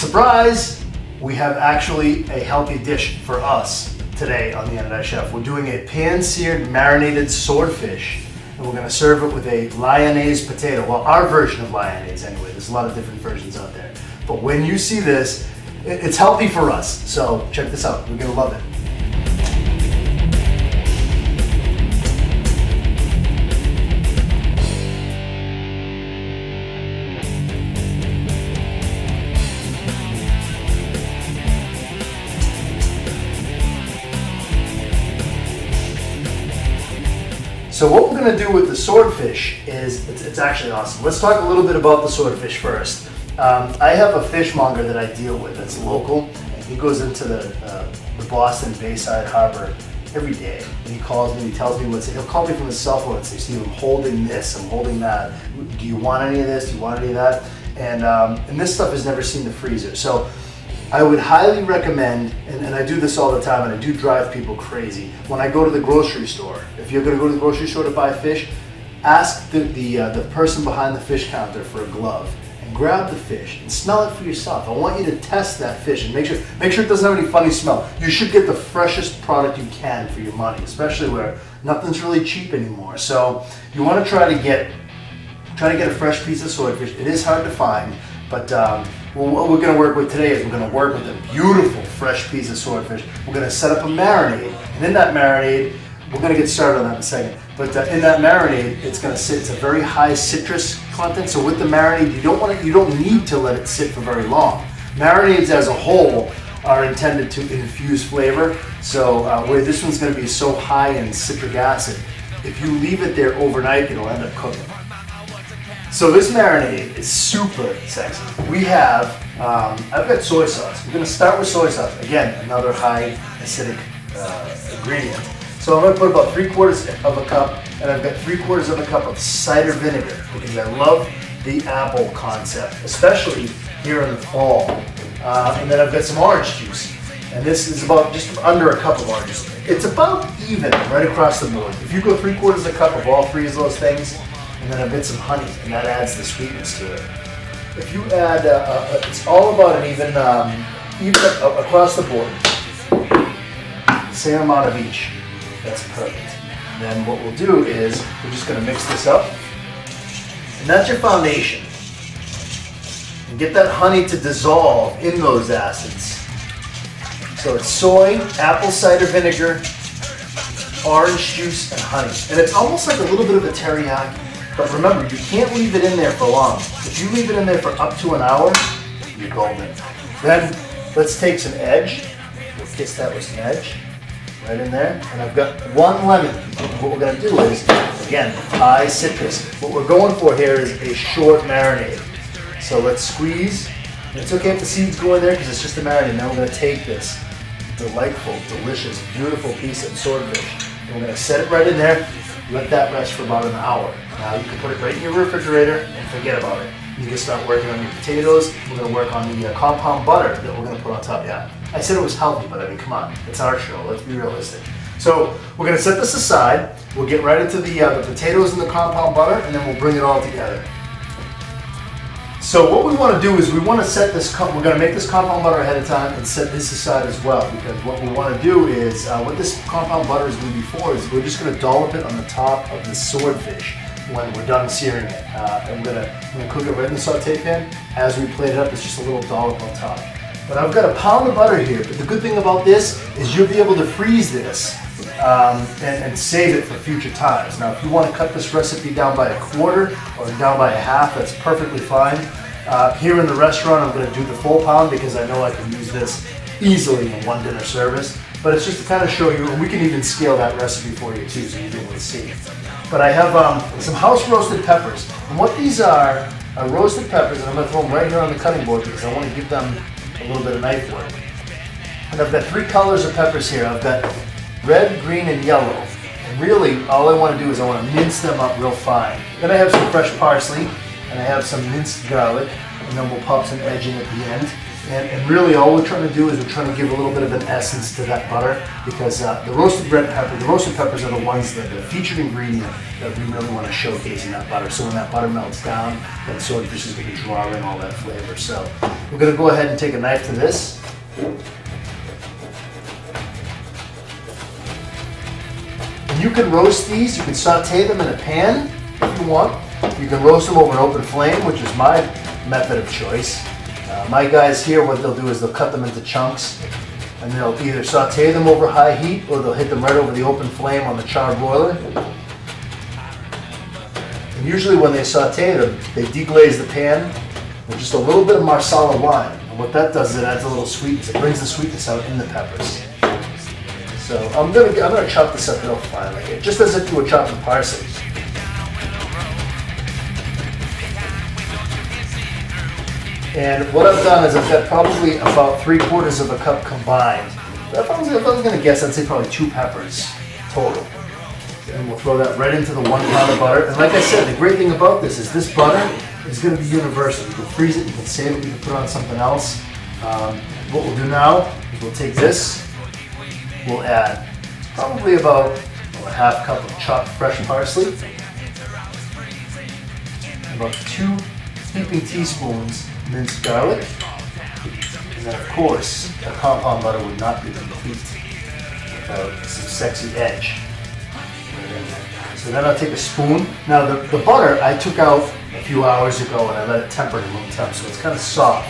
surprise, we have actually a healthy dish for us today on the Anodized Chef. We're doing a pan-seared marinated swordfish and we're gonna serve it with a lyonnaise potato. Well, our version of lyonnaise anyway. There's a lot of different versions out there. But when you see this, it's healthy for us. So check this out, we're gonna love it. So what we're gonna do with the swordfish is, it's, it's, actually awesome. Let's talk a little bit about the swordfish first. Um, I have a fishmonger that I deal with that's local. He goes into the, uh, the Boston Bayside Harbor every day. And he calls me, he tells me what's, he'll call me from his cell phone and say, Steve, I'm holding this, I'm holding that. Do you want any of this? Do you want any of that? And, um, and this stuff has never seen the freezer. So I would highly recommend, and, and, I do this all the time, and I do drive people crazy. When I go to the grocery store, if you're going to go to the grocery store to buy fish, ask the the, uh, the person behind the fish counter for a glove and grab the fish and smell it for yourself. I want you to test that fish and make sure make sure it doesn't have any funny smell. You should get the freshest product you can for your money, especially where nothing's really cheap anymore. So you want to try to get try to get a fresh piece of swordfish. It is hard to find, but um, well, what we're going to work with today is we're going to work with a beautiful fresh piece of swordfish. We're going to set up a marinade, and in that marinade, we're going to get started on that in a second. But uh, in that marinade, it's going to sit. It's a very high citrus content. So with the marinade, you don't want to. You don't need to let it sit for very long. Marinades as a whole are intended to infuse flavor. So uh, where this one's going to be so high in citric acid, if you leave it there overnight, it'll end up cooking. So this marinade is super sexy. We have, um, I've got soy sauce. We're gonna start with soy sauce. Again, another high acidic uh, ingredient. So I'm gonna put about three quarters of a cup, and I've got three quarters of a cup of cider vinegar because I love the apple concept, especially here in the fall. Uh, and then I've got some orange juice. And this is about just under a cup of orange juice. It's about even right across the board. If you go three quarters of a cup of all three of those things, and then a bit some honey, and that adds the sweetness to it. If you add, uh, uh, it's all about an even, um, even across the board. Same amount of each. That's perfect. And then what we'll do is we're just going to mix this up, and that's your foundation. And get that honey to dissolve in those acids. So it's soy, apple cider vinegar, orange juice, and honey. And it's almost like a little bit of a teriyaki. But remember, you can't leave it in there for long. If you leave it in there for up to an hour, you're golden. Then let's take some edge. We'll kiss that with some edge right in there. And I've got one lemon. What we're gonna do is, again, high citrus. What we're going for here is a short marinade. So let's squeeze. It's okay if the seeds go in there because it's just a marinade. Now we're gonna take this delightful, delicious, beautiful piece of swordfish. And we're gonna set it right in there. Let that rest for about an hour. Now you can put it right in your refrigerator and forget about it. You can start working on your potatoes. We're to work on the uh, compound butter that we're going to put on top. Yeah, I said it was healthy, but I mean, come on, it's our show. Let's be realistic. So we're going to set this aside. We'll get right into the, uh, the potatoes and the compound butter, and then we'll bring it all together. So what we want to do is we want to set this, we're going to make this compound butter ahead of time and set this aside as well because what we want to do is, uh, what this compound butter is going to be for is we're just going to dollop it on the top of the swordfish when we're done searing it. Uh, we're gonna, I'm gonna cook it right in the saute pan. As we plate it up, it's just a little dollop on top. But I've got a pound of butter here, but the good thing about this is you'll be able to freeze this um, and, and, save it for future times. Now, if you want to cut this recipe down by a quarter or down by a half, that's perfectly fine. Uh, here in the restaurant, I'm to do the full pound because I know I can use this easily in one dinner service. But it's just to kind of show you, and we can even scale that recipe for you too, so you can see. But I have um, some house roasted peppers. And what these are, are roasted peppers, and I'm to throw them right here on the cutting board because I want to give them a little bit of knife work. And I've got three colors of peppers here. I've got red, green, and yellow. And really, all I want to do is I want to mince them up real fine. Then I have some fresh parsley, and I have some minced garlic, and then we'll pop some edging at the end. And, and, really all we're trying to do is we're trying to give a little bit of an essence to that butter because uh, the roasted red pepper, the roasted peppers are the ones that are the featured ingredient that we really want to showcase in that butter. So when that butter melts down, that swordfish is going to draw in all that flavor. So we're going to go ahead and take a knife to this. You can roast these, you can saute them in a pan if you want. You can roast them over an open flame, which is my method of choice. My guys here, what they'll do is they'll cut them into chunks and they'll either saute them over high heat or they'll hit them right over the open flame on the charred broiler. And usually when they saute them, they deglaze the pan with just a little bit of marsala wine. And what that does is it adds a little sweetness. It brings the sweetness out in the peppers. So I'm gonna I'm gonna chop this up real fine, like it, just as if you were chopping parsley. And what I've done is I've got probably about three quarters of a cup combined. If I was, was gonna guess, I'd say probably two peppers total. And we'll throw that right into the one pound of butter. And like I said, the great thing about this is this butter is gonna be universal. You can freeze it, you can save it, you can put it on something else. Um, what we'll do now is we'll take this, we'll add probably about a half cup of chopped fresh parsley, about two heaping teaspoons minced garlic, and then of course, a compound butter would not be complete without some sexy edge. So then I'll take a spoon. Now the, the butter I took out a few hours ago and I let it temper at room temp, so it's kind of soft.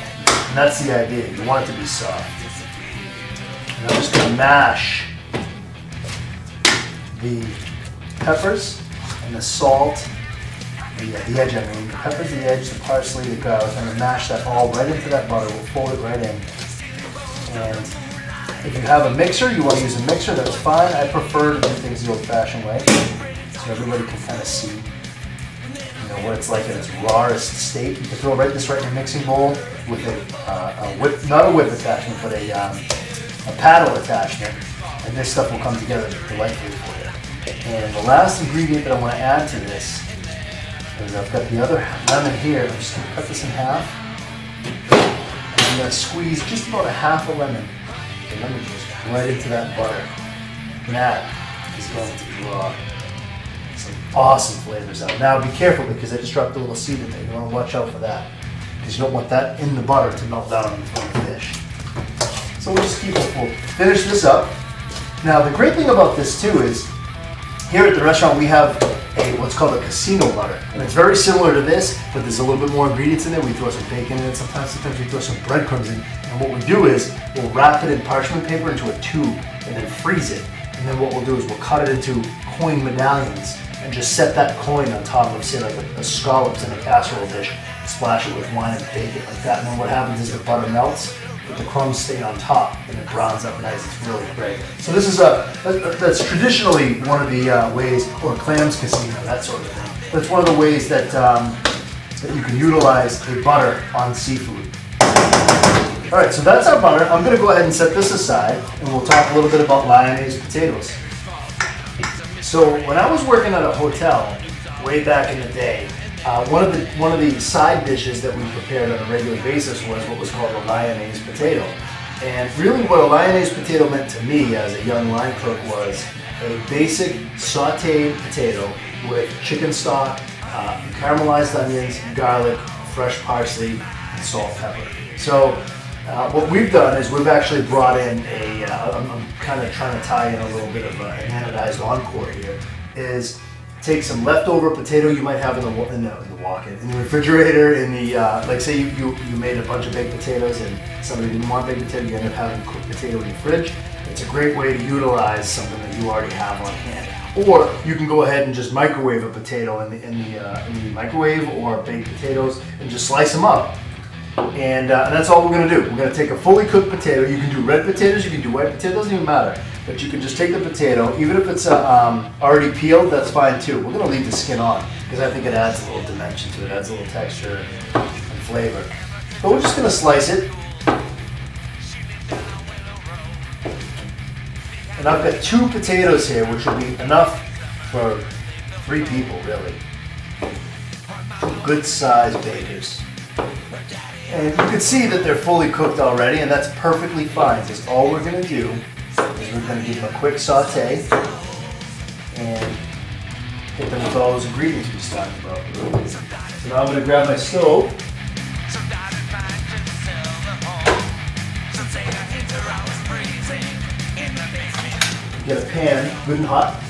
And that's the idea, you want it to be soft. And I'm just gonna mash the peppers and the salt the, uh, the edge, I mean, the peppers, the edge, the parsley, the garlic, and mash that all right into that butter. We'll fold it right in. And if you have a mixer, you want to use a mixer, that's fine. I prefer to do things the old-fashioned way, so everybody can kind of see, you know, what it's like in its rawest state. You can throw right this right in your mixing bowl with a, uh, a whip, not a whip attachment, but a, um, a paddle attachment, and this stuff will come together delightfully for you. And the last ingredient that I want to add to this I've got the other lemon here. I'm just to cut this in half. And I'm to squeeze just about a half a lemon. The lemon juice right into that butter. And that is going to draw some awesome flavors out. Now be careful because I just dropped a little seed in there. You want to watch out for that. Because you don't want that in the butter to melt down on the fish. So we'll just keep it full. Finish this up. Now the great thing about this too is here at the restaurant we have a what's called a casino butter. And it's very similar to this, but there's a little bit more ingredients in there. We throw some bacon in it sometimes, sometimes we throw some breadcrumbs in. And what we do is we'll wrap it in parchment paper into a tube and then freeze it. And then what we'll do is we'll cut it into coin medallions and just set that coin on top of, say, like a, a scallops in a casserole dish, splash it with wine and bake it like that. And then what happens is the butter melts but the crumbs stay on top and it browns up nice. It's really great. So this is a that's traditionally one of the uh, ways, or clams casino, that sort of thing. That's one of the ways that um, that you can utilize a butter on seafood. All right, so that's our butter. I'm going to go ahead and set this aside, and we'll talk a little bit about lyonnaise potatoes. So when I was working at a hotel way back in the day, uh, one of the one of the side dishes that we prepared on a regular basis was what was called a lyonnaise potato. And really what a lyonnaise potato meant to me as a young line cook was a basic sauteed potato with chicken stock, uh, caramelized onions, garlic, fresh parsley, and salt, pepper. So uh, what we've done is we've actually brought in a. am uh, kind of trying to tie in a little bit of an anodized encore here, is take some leftover potato you might have in the in the, in the walk-in in the refrigerator in the uh, like say you, you you made a bunch of baked potatoes and somebody didn't want baked potato you end up having cooked potato in your fridge it's a great way to utilize something that you already have on hand or you can go ahead and just microwave a potato in the in the, uh, in the microwave or baked potatoes and just slice them up and, uh, and that's all we're to do. We're to take a fully cooked potato. You can do red potatoes, you can do white potatoes, it doesn't even matter. But you can just take the potato, even if it's uh, um, already peeled, that's fine too. We're going to leave the skin on because I think it adds a little dimension to it, adds a little texture and flavor. But we're just going to slice it. And I've got two potatoes here, which will be enough for three people, really. Good sized bakers. And you can see that they're fully cooked already, and that's perfectly fine, because all we're gonna do is we're gonna give them a quick saute and hit them with all those ingredients we talked about. So now I'm gonna grab my stove. Get a pan, good and hot.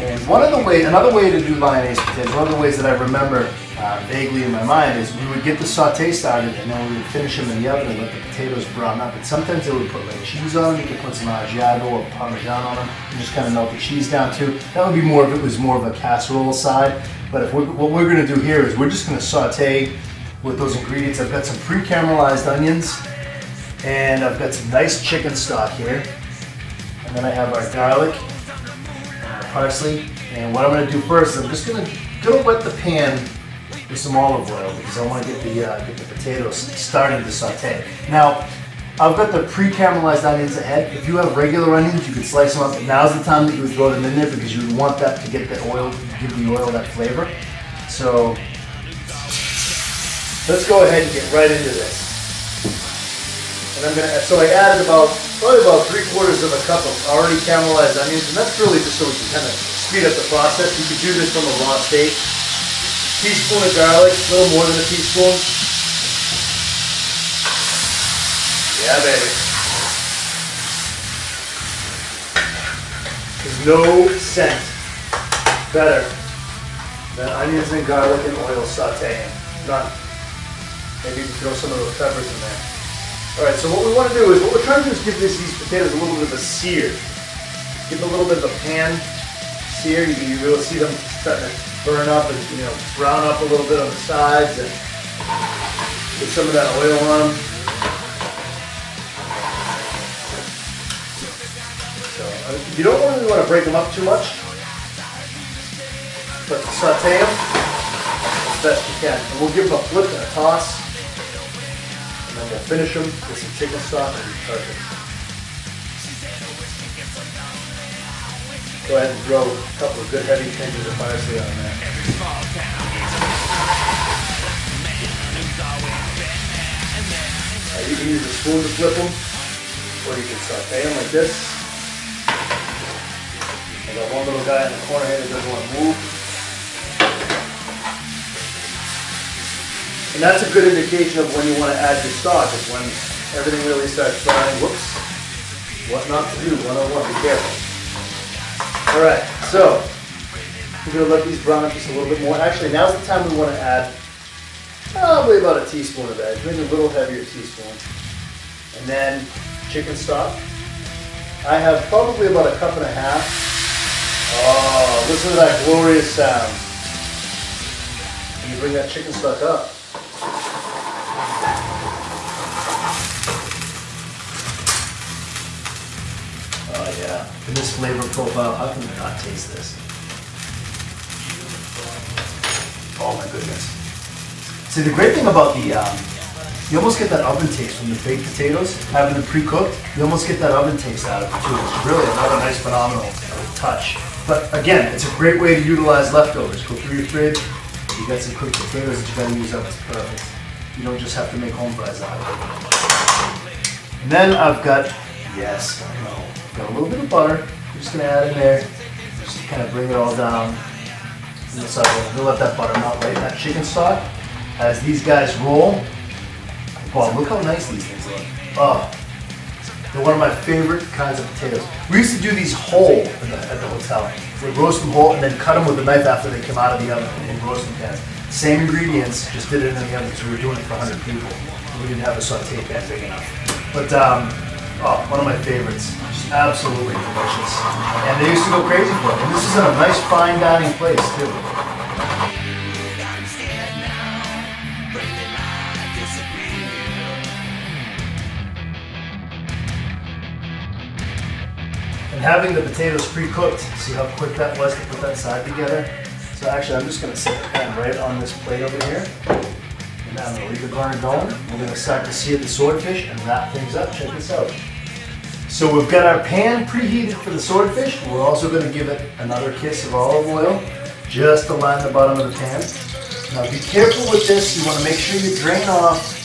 And one of the way, another way to do lyonnaise potatoes, one of the ways that I remember uh, vaguely in my mind is we would get the saute started and then we would finish them in the oven and let the potatoes brown up. And sometimes they would put like cheese on them. You could put some Asiago or Parmesan on them and just kind of melt the cheese down too. That would be more if it was more of a casserole side. But if we're, what we're going to do here is we're just going to saute with those ingredients. I've got some pre-caramelized onions and I've got some nice chicken stock here. And then I have our garlic parsley. And what I'm going to do first I'm just going to go wet the pan with some olive oil because I want to get the uh, get the potatoes starting to saute. Now, I've got the pre-caramelized onions ahead. If you have regular onions, you can slice them up. But Now's the time that you would throw them in there because you would want that to get the oil, give the oil that flavor. So let's go ahead and get right into this. And I'm gonna, so I added about, probably about three quarters of a cup of already caramelized onions, and that's really just so we can kind of speed up the process. You could do this from a raw state teaspoon of garlic, a little more than a teaspoon. Yeah, baby. There's no scent better than onions and garlic and oil sauteing. None. Maybe you can throw some of those peppers in there. All right, so what we want to do is, what we're trying to do is give this, these potatoes a little bit of a sear. Give them a little bit of a pan sear. You can really see them starting to burn up and you know brown up a little bit on the sides and get some of that oil on them. So uh, you don't really want to break them up too much, but saute them as best you can. And we'll give them a flip and a toss, and then we'll finish them with some chicken stock and be perfect. Go ahead and throw a couple of good heavy pinches of parsley on there. Uh, you can use a spoon to flip them, or you can saute them like this. I got one little guy in the corner here that doesn't want to move. And that's a good indication of when you want to add your stock, is when everything really starts frying. Whoops. What not to do, 101, be careful. All right, so we're gonna let these brown up just a little bit more. Actually, now's the time we want to add probably about a teaspoon of that, maybe a little heavier teaspoon. And then chicken stock. I have probably about a cup and a half. Oh, listen to that glorious sound. And you bring that chicken stock up. Yeah. And this flavor profile, how can you not taste this? Oh my goodness. See, the great thing about the, um, you almost get that oven taste from the baked potatoes, having them pre-cooked, you almost get that oven taste out of it too. It's really another nice phenomenal touch. But again, it's a great way to utilize leftovers. Go through your fridge, you got some cooked potatoes that you gotta use up, it's perfect. You don't just have to make home fries out of it. And then I've got, yes, I know, Got a little bit of butter. Just gonna add in there, just to kind of bring it all down. And so we'll let that butter melt right in that chicken stock. As these guys roll, wow, look how nice these things look. Oh, they're one of my favorite kinds of potatoes. We used to do these whole the, at the hotel. We'd roast them whole and then cut them with a knife after they came out of the oven in roasting pans. Same ingredients, just did it in the oven because we were doing it for 100 people. We didn't have a saute pan big enough. But um, oh, one of my favorites. Just Absolutely delicious. And they used to go crazy for it. And this is in a nice fine dining place too. And having the potatoes pre-cooked, see how quick that was to put that side together? So actually I'm just gonna set the pan right on this plate over here. And I'm gonna leave the burner going. We're gonna start to sear the swordfish and wrap things up. Check this out. So we've got our pan preheated for the swordfish. We're also going to give it another kiss of olive oil. just to line the bottom of the pan. Now be careful with this. You want to make sure you drain off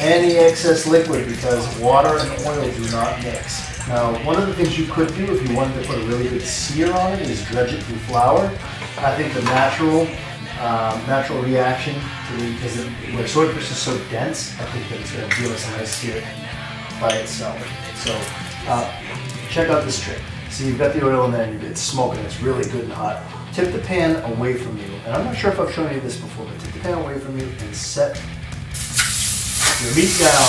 any excess liquid because water and oil do not mix. Now, one of the things you could do if you wanted to put a really good sear on it is dredge it through flour. I think the natural um, natural reaction to the, because it, where swordfish is so dense, I think that it's going to give us a nice sear by itself. So uh, check out this trick. See, you've got the oil in there and it's smoking, it's really good and hot. Tip the pan away from you. And I'm not sure if I've shown you this before, but tip the pan away from you and set your meat down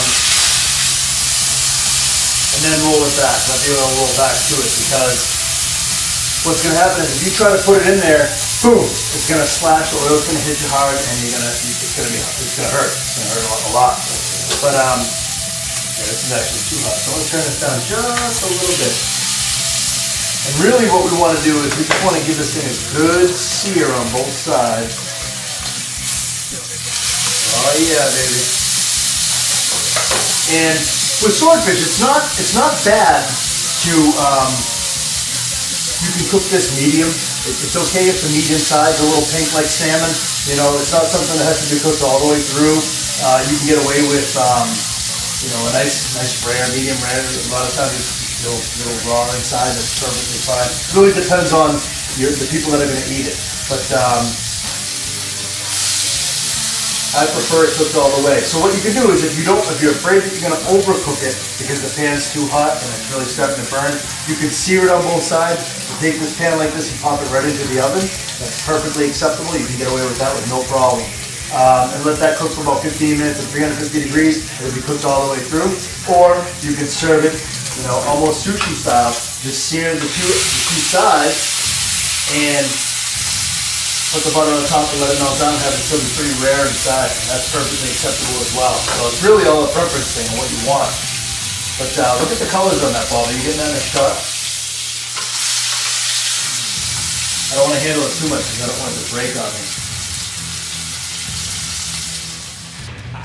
and then roll it back. Let the oil roll back to it because what's going to happen is if you try to put it in there, boom, it's going to splash. The oil's going to hit you hard, and you're going to it's going to be it's going to hurt. It's going to hurt a lot. But um, is actually too hot. So I'm to turn this down just a little bit. And really, what we want to do is we just want to give this thing a good sear on both sides. Oh yeah, baby. And with swordfish, it's not it's not bad to um, you can cook this medium. it's okay if the meat inside is a little pink like salmon. You know, it's not something that has to be cooked all the way through. Uh, you can get away with um, you know a nice nice rare, medium rare. A lot of times it's little, little raw inside. That's perfectly fine. It really depends on your, the people that are going to eat it. But um, I prefer it cooked all the way. So what you can do is if you don't, if you're afraid that you're gonna overcook it because the pan's too hot and it's really starting to burn, you can sear it on both sides. You take this pan like this and pop it right into the oven. That's perfectly acceptable. You can get away with that with no problem. Um, and let that cook for about 15 minutes at 350 degrees. It'll be cooked all the way through. Or you can serve it, you know, almost sushi style. Just sear the two, the two sides and put the butter on the top and let it melt down, have it still be pretty rare inside. And that's perfectly acceptable as well. So it's really all a preference thing and what you want. But uh, look at the colors on that ball. Are you getting that in a shot? I don't want to handle it too much because I don't want it to break on me.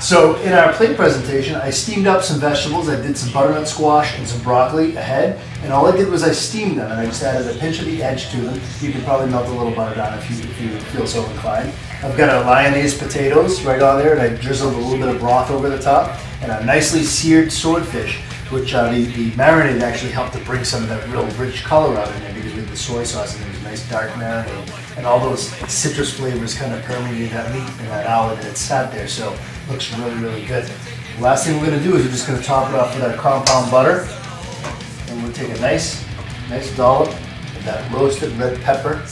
So in our plate presentation, I steamed up some vegetables. I did some butternut squash and some broccoli ahead. And all I did was I steamed them and I just added a pinch of the edge to them. You can probably melt a little butter down if you, if you feel so inclined. I've got a lyonnaise potatoes right on there and I drizzled a little bit of broth over the top and a nicely seared swordfish, which uh, the, the marinade actually helped to bring some of that real rich color out in there because we had the soy sauce and it was nice dark marinade and all those citrus flavors kind of permeated that meat and that olive that sat there. So Looks really, really good. Last thing we're gonna do is we're just gonna top it off with that compound butter. And we'll take a nice, nice dollop of that roasted red pepper,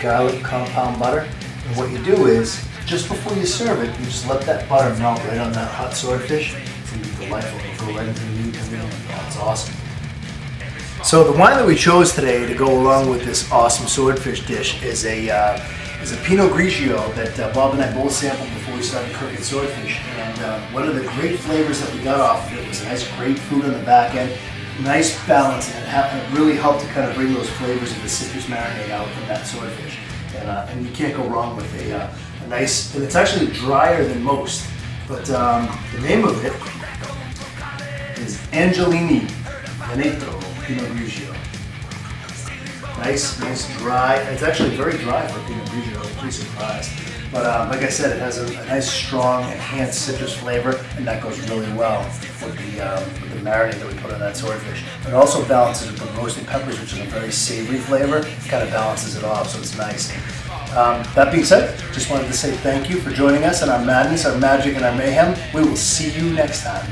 garlic compound butter. And what you do is, just before you serve it, you just let that butter melt right on that hot swordfish. It's gonna be. It'll go right into the meat and it's awesome. So the wine that we chose today to go along with this awesome swordfish dish is a uh, is a Pinot Grigio that uh, Bob and I both sampled before we started cooking swordfish. And uh, one of the great flavors that we got off of it was a nice grapefruit on the back end, nice balance, and it really helped to kind of bring those flavors of the citrus marinade out from that swordfish. And, uh, and you can't go wrong with a, uh, a, nice, and it's actually drier than most. But um, the name of it is Angelini Veneto Pinot Grigio. Nice, nice dry. It's actually very dry for Pinot Grigio. I was pretty surprised. But um, like I said, it has a, a, nice, strong, enhanced citrus flavor, and that goes really well with the, um, with the marinade that we put on that swordfish. It also balances with the roasted peppers, which is a very savory flavor. It kind of balances it off, so it's nice. Um, that being said, just wanted to say thank you for joining us in our madness, our magic, and our mayhem. We will see you next time.